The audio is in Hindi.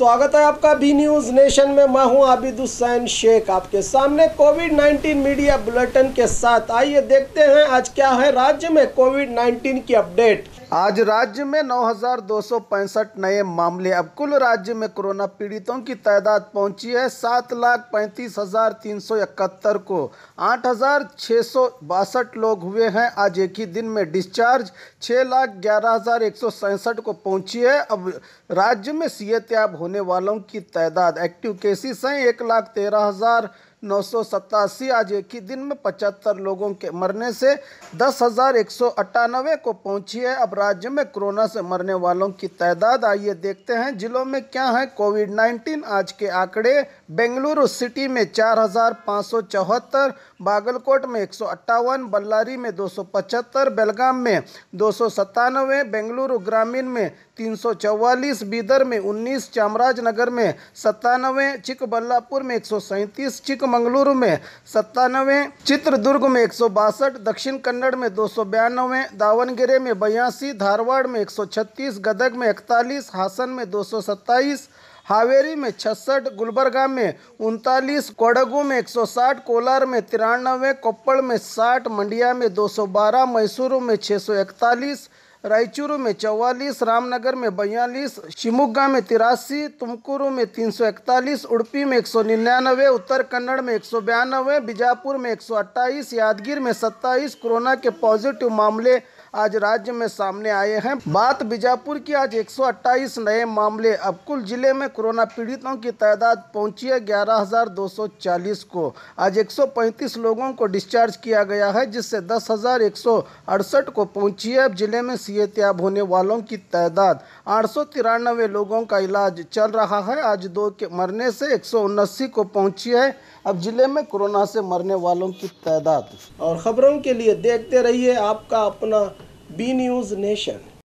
स्वागत है आपका बी न्यूज़ नेशन में। मैं हूँ आबिद हुसैन शेख। आपके सामने कोविड 19 मीडिया बुलेटिन के साथ। आइए देखते हैं आज क्या है राज्य में कोविड 19 की अपडेट। आज राज्य में नौ हज़ार दो सौ पैंसठ नए मामले। अब कुल राज्य में कोरोना पीड़ितों की तादाद पहुँची है सात लाख पैंतीस हज़ार तीन सौ इकहत्तर को। आठ हज़ार छः सौ बासठ लोग हुए हैं। आज एक ही दिन में डिस्चार्ज छः लाख ग्यारह हज़ार एक सौ सैंसठ को पहुँची है। अब राज्य में सेहतियाब होने वालों की तादाद। एक्टिव केसेस हैं एक लाख तेरह हज़ार नौ सौ सतासी आज एक ही दिन में पचहत्तर लोगों के मरने से दस हज़ार एक सौ अट्ठानवे को पहुँची है। अब राज्य में कोरोना से मरने वालों की तादाद, आइए देखते हैं, जिलों में क्या है? कोविड 19 आज के आंकड़े। बेंगलुरु सिटी में चार हज़ार पाँच सौ चौहत्तर, बागलकोट में एक सौ अट्ठावन, बल्लारी में दो सौ पचहत्तर, बेलगाम में दो सौ सत्तानवे बेंगलुरु ग्रामीण में तीन सौ चौवालीस, बीदर में उन्नीस, चामराजनगर में सत्तानवे, चिकबल्लापुर में एक सौ सैंतीस, चिकमंगलुरु में सत्तानवे, चित्रदुर्ग में एक सौ बासठ, दक्षिण कन्नड़ में दो सौ बयानवे, दावनगिरे में बयासी, धारवाड़ में एक सौ छत्तीस, गदग में इकतालीस, हासन में दो सौ सत्ताईस, हावेरी में छसठ, गुलबर्गा में उनतालीस, कोडगू में 160 कोलार में तिरानवे कोप्पड़ में 60 मंडिया में 212 मैसूरू में 641 रायचूरू में चौवालीस, रामनगर में बयालीस, शिमुगा में तिरासी, तुमकुरु में तीन सौ इकतालीस उड़पी में एक सौ निन्यानवे, उत्तर कन्नड़ में एक सौ बयानवे, बीजापुर में एक सौ अट्ठाईस, यादगीर में सत्ताईस, कोरोना के पॉजिटिव मामले आज राज्य में सामने आए हैं। बात बीजापुर की आज 128 नए मामले। अब कुल ज़िले में कोरोना पीड़ितों की तादाद पहुँची है 11,240 को। आज 135 लोगों को डिस्चार्ज किया गया है जिससे दस को पहुँची है। अब ज़िले में सेहतियाब होने वालों की तादाद आठ सौ तिरानबे लोगों का इलाज चल रहा है। आज दो के मरने से एक को पहुँची है। अब ज़िले में कोरोना से मरने वालों की तादाद। और ख़बरों के लिए देखते रहिए आपका अपना बी न्यूज़ नेशन